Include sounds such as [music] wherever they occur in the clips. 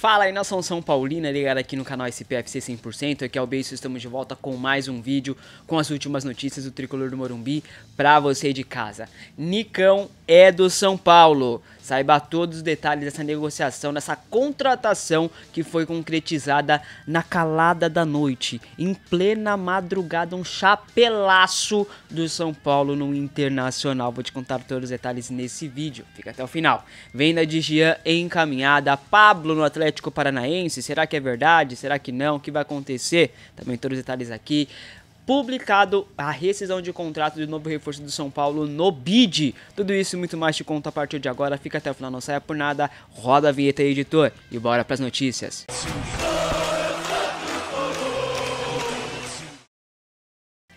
Fala aí, nação São Paulina, ligado aqui no canal SPFC 100%, aqui é o Beijo, estamos de volta com mais um vídeo com as últimas notícias do Tricolor do Morumbi pra você de casa. Nicão é do São Paulo, saiba todos os detalhes dessa negociação, dessa contratação que foi concretizada na calada da noite, em plena madrugada, um chapelaço do São Paulo no Internacional. Vou te contar todos os detalhes nesse vídeo, fica até o final. Venda de Jean encaminhada, Pablo no Atlético Paranaense? Será que é verdade? Será que não? O que vai acontecer? Também todos os detalhes aqui. Publicado a rescisão de contrato do novo reforço do São Paulo no BID. Tudo isso e muito mais te conto a partir de agora. Fica até o final, não saia por nada. Roda a vinheta, editor. E bora para as notícias.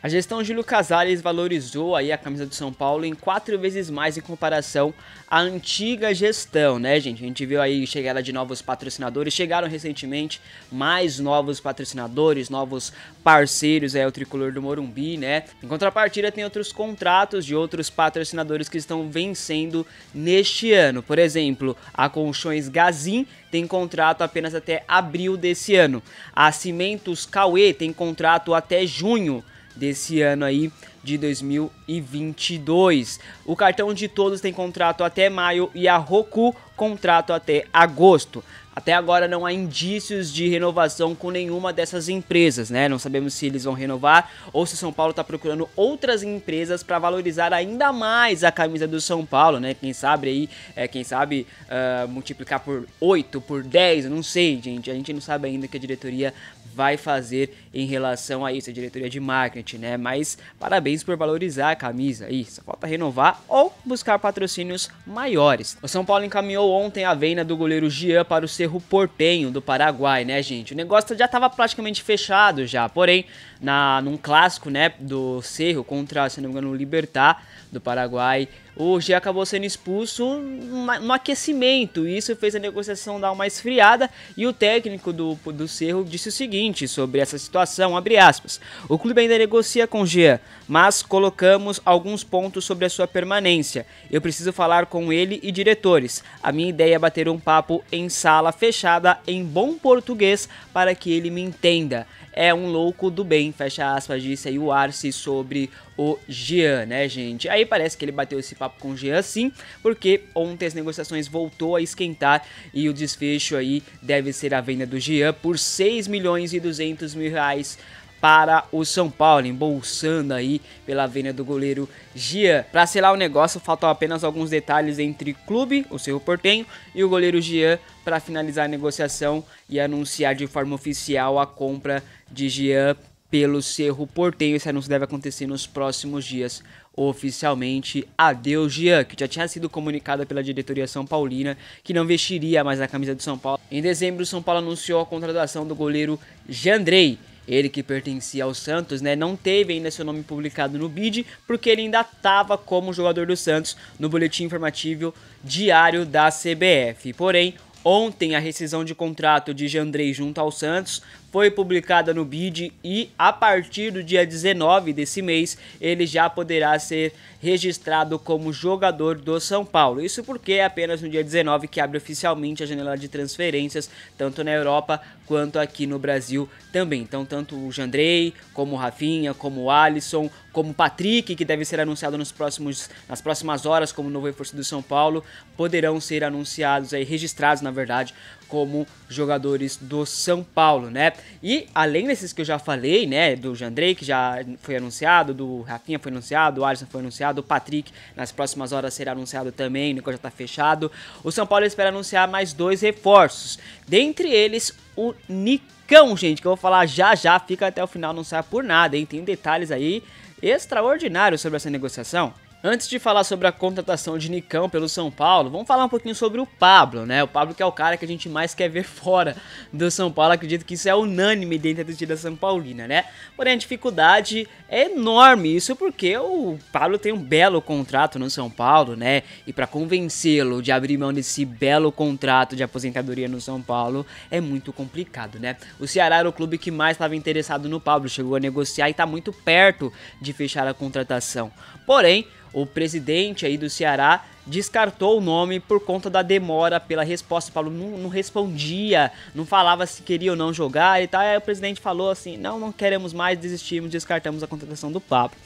A gestão Júlio Casares valorizou aí a camisa do São Paulo em quatro vezes mais em comparação à antiga gestão, né, gente? A gente viu aí chegada de novos patrocinadores, chegaram recentemente mais novos patrocinadores, novos parceiros aí o tricolor do Morumbi, né? Em contrapartida tem outros contratos de outros patrocinadores que estão vencendo neste ano. Por exemplo, a Colchões Gazin tem contrato apenas até abril desse ano. A Cimentos Cauê tem contrato até junho desse ano aí de 2022. O cartão de todos tem contrato até maio e a Roku contrato até agosto. Até agora não há indícios de renovação com nenhuma dessas empresas, né? Não sabemos se eles vão renovar ou se São Paulo está procurando outras empresas para valorizar ainda mais a camisa do São Paulo, né? Quem sabe aí, é, quem sabe uh, multiplicar por 8, por 10, não sei, gente. A gente não sabe ainda que a diretoria vai fazer em relação a isso, a diretoria de marketing, né? Mas parabéns por valorizar a camisa aí, só falta renovar ou buscar patrocínios maiores. O São Paulo encaminhou ontem a venda do goleiro Gian para o Cerro Portenho do Paraguai, né, gente? O negócio já estava praticamente fechado já, porém, na num clássico, né, do Cerro contra, se não me engano, o Libertar do Paraguai, o G acabou sendo expulso no aquecimento. Isso fez a negociação dar uma esfriada e o técnico do, do Cerro disse o seguinte sobre essa situação, aspas, O clube ainda negocia com o Jean, mas colocamos alguns pontos sobre a sua permanência. Eu preciso falar com ele e diretores. A minha ideia é bater um papo em sala fechada em bom português para que ele me entenda é um louco do bem, fecha aspas, disse aí o Arce sobre o Jean, né, gente? Aí parece que ele bateu esse papo com o Jean sim, porque ontem as negociações voltou a esquentar e o desfecho aí deve ser a venda do Jean por 6 milhões e 200 mil reais para o São Paulo, embolsando aí pela venda do goleiro Gian. Para selar o negócio, faltam apenas alguns detalhes entre clube, o Cerro Portenho, e o goleiro Gian para finalizar a negociação e anunciar de forma oficial a compra de Gian pelo Cerro Portenho. Esse anúncio deve acontecer nos próximos dias oficialmente adeus Jean, que já tinha sido comunicado pela diretoria São Paulina que não vestiria mais a camisa do São Paulo. Em dezembro, o São Paulo anunciou a contratação do goleiro Jandrei, ele que pertencia ao Santos, né, não teve ainda seu nome publicado no BID, porque ele ainda estava como jogador do Santos no boletim informativo diário da CBF. Porém, ontem a rescisão de contrato de Jandrei junto ao Santos foi publicada no BID e a partir do dia 19 desse mês ele já poderá ser registrado como jogador do São Paulo. Isso porque é apenas no dia 19 que abre oficialmente a janela de transferências, tanto na Europa quanto aqui no Brasil também. Então, tanto o Jandrei, como o Rafinha, como o Alisson, como o Patrick, que deve ser anunciado nos próximos, nas próximas horas como novo reforço do São Paulo, poderão ser anunciados aí, registrados na verdade, como jogadores do São Paulo, né? E além desses que eu já falei, né, do Jandrei, que já foi anunciado, do Rafinha foi anunciado, do Alisson foi anunciado, o Patrick nas próximas horas será anunciado também, o negócio já tá fechado. O São Paulo espera anunciar mais dois reforços, dentre eles o Nicão, gente, que eu vou falar já já, fica até o final, não sai por nada, hein? Tem detalhes aí extraordinários sobre essa negociação. Antes de falar sobre a contratação de Nicão pelo São Paulo, vamos falar um pouquinho sobre o Pablo, né? O Pablo que é o cara que a gente mais quer ver [laughs] fora do São Paulo, acredito que isso é unânime dentro da torcida São Paulina, né? Porém, a dificuldade é enorme, isso porque o Pablo tem um belo contrato no São Paulo, né? E para convencê-lo de abrir mão desse belo contrato de aposentadoria no São Paulo é muito complicado, né? O Ceará era o clube que mais estava interessado no Pablo, chegou a negociar e está muito perto de fechar a contratação. Porém, o presidente aí do Ceará descartou o nome por conta da demora pela resposta. O Pablo não, não, respondia, não falava se queria ou não jogar e tal. Aí o presidente falou assim: não, não queremos mais, desistimos, descartamos a contratação do Pablo.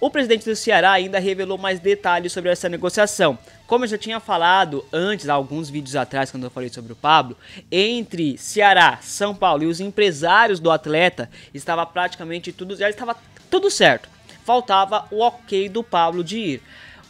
O presidente do Ceará ainda revelou mais detalhes sobre essa negociação. Como eu já tinha falado antes, alguns vídeos atrás, quando eu falei sobre o Pablo, entre Ceará, São Paulo e os empresários do atleta, estava praticamente tudo, já estava tudo certo. Faltava o ok do Pablo de ir.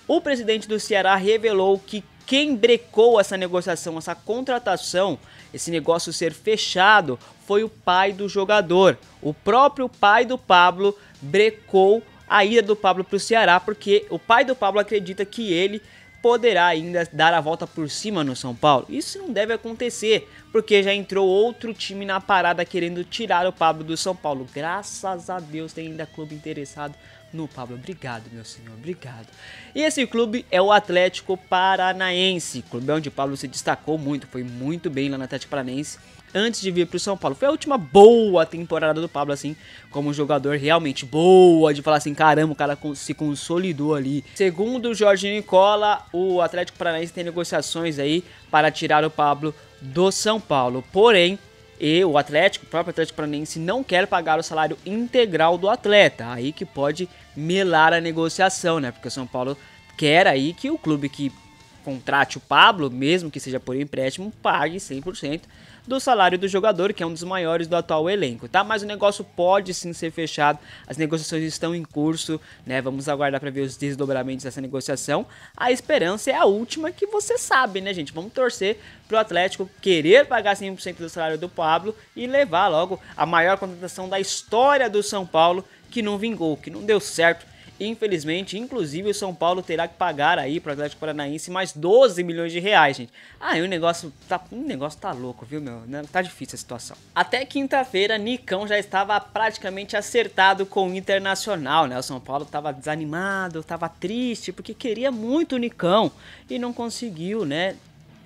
O presidente do Ceará revelou que quem brecou essa negociação, essa contratação, esse negócio ser fechado, foi o pai do jogador. O próprio pai do Pablo brecou a ida do Pablo para o Ceará, porque o pai do Pablo acredita que ele poderá ainda dar a volta por cima no São Paulo. Isso não deve acontecer, porque já entrou outro time na parada querendo tirar o Pablo do São Paulo. Graças a Deus tem ainda clube interessado no Pablo. Obrigado, meu senhor, obrigado. E esse clube é o Atlético Paranaense, clube onde o Pablo se destacou muito, foi muito bem lá no Atlético Paranaense antes de vir para o São Paulo. Foi a última boa temporada do Pablo, assim, como jogador realmente boa, de falar assim, caramba, o cara se consolidou ali. Segundo o Jorge Nicola, o Atlético Paranaense tem negociações aí para tirar o Pablo do São Paulo. Porém, e o Atlético, o próprio Atlético Paranaense, não quer pagar o salário integral do atleta. Aí que pode melar a negociação, né? Porque o São Paulo quer aí que o clube que contrate o Pablo, mesmo que seja por empréstimo, pague 100% do salário do jogador, que é um dos maiores do atual elenco, tá? Mas o negócio pode sim ser fechado, as negociações estão em curso, né? Vamos aguardar para ver os desdobramentos dessa negociação. A esperança é a última que você sabe, né, gente? Vamos torcer pro Atlético querer pagar 100% do salário do Pablo e levar logo a maior contratação da história do São Paulo que não vingou, que não deu certo Infelizmente, inclusive o São Paulo terá que pagar aí para o Atlético Paranaense mais 12 milhões de reais, gente. Ah, o negócio tá, o negócio tá louco, viu, meu? Né, tá difícil a situação. Até quinta-feira, Nicão já estava praticamente acertado com o Internacional, né? O São Paulo tava desanimado, tava triste porque queria muito o Nicão e não conseguiu, né?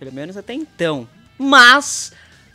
Pelo menos até então. Mas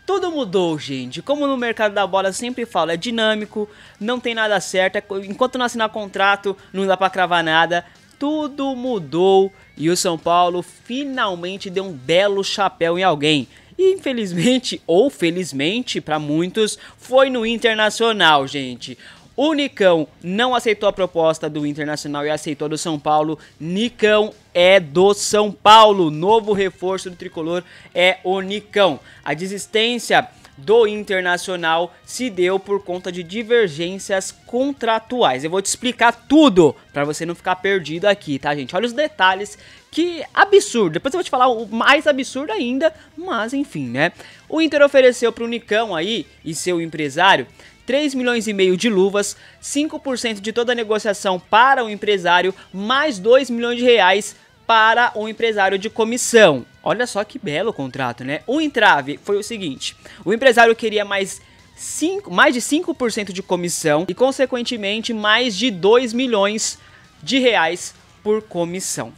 tudo mudou, gente. Como no mercado da bola sempre falo, é dinâmico, não tem nada certo. É enquanto não assinar contrato, não dá pra cravar nada. Tudo mudou e o São Paulo finalmente deu um belo chapéu em alguém. E infelizmente, ou felizmente para muitos, foi no Internacional, gente. O Nicão não aceitou a proposta do Internacional e aceitou do São Paulo. Nicão é do São Paulo. Novo reforço do tricolor é o Nicão. A desistência do Internacional se deu por conta de divergências contratuais. Eu vou te explicar tudo para você não ficar perdido aqui, tá, gente? Olha os detalhes. Que absurdo. Depois eu vou te falar o mais absurdo ainda, mas enfim, né? O Inter ofereceu para o Nicão aí e seu empresário 3 milhões e meio de luvas, 5% de toda a negociação para o empresário, mais 2 milhões de reais para o empresário de comissão. Olha só que belo contrato, né? O entrave foi o seguinte: o empresário queria mais 5, mais de 5% de comissão e, consequentemente, mais de 2 milhões de reais por comissão.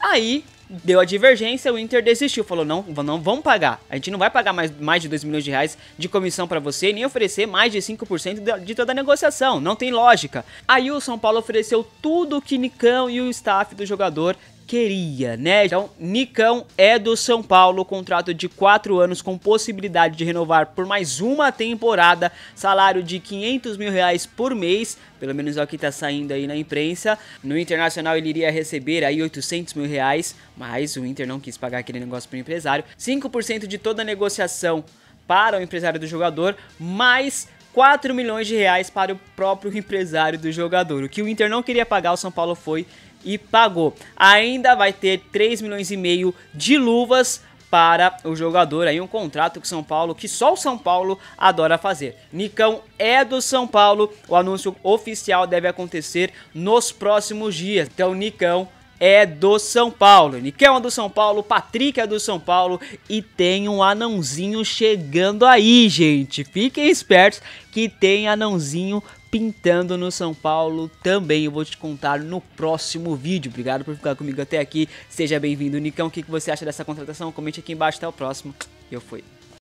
Aí deu a divergência, o Inter desistiu, falou: não, não vamos pagar. A gente não vai pagar mais, mais de 2 milhões de reais de comissão para você, nem oferecer mais de 5% de, de toda a negociação. Não tem lógica. Aí o São Paulo ofereceu tudo que Nicão e o staff do jogador queria, né? Então, Nicão é do São Paulo, contrato de 4 anos com possibilidade de renovar por mais uma temporada, salário de 500 mil reais por mês, pelo menos é o que tá saindo aí na imprensa. No Internacional ele iria receber aí 800 mil reais, mas o Inter não quis pagar aquele negócio pro empresário. 5% de toda a negociação para o empresário do jogador, mais 4 milhões de reais para o próprio [laughs] empresário do jogador. O que o Inter não queria pagar, o São Paulo foi e pagou. Ainda vai ter 3 milhões e meio de luvas para o jogador aí um contrato com São Paulo que só o São Paulo adora fazer. Nicão é do São Paulo. O anúncio oficial deve acontecer nos próximos dias. Então Nicão é do São Paulo. Nicão é do São Paulo, Patrick é do São Paulo e tem um anãozinho chegando aí, gente. Fiquem espertos que tem anãozinho pintando no São Paulo também. Eu vou te contar no próximo vídeo. Obrigado por ficar comigo até aqui. Seja bem-vindo, Nicão. O que você acha dessa contratação? Comente aqui embaixo. Até o próximo. Eu fui.